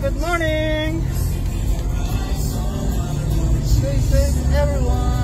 Good morning. Stay safe, everyone.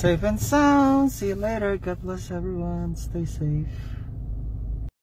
Safe and sound. See you later. God bless everyone. Stay safe.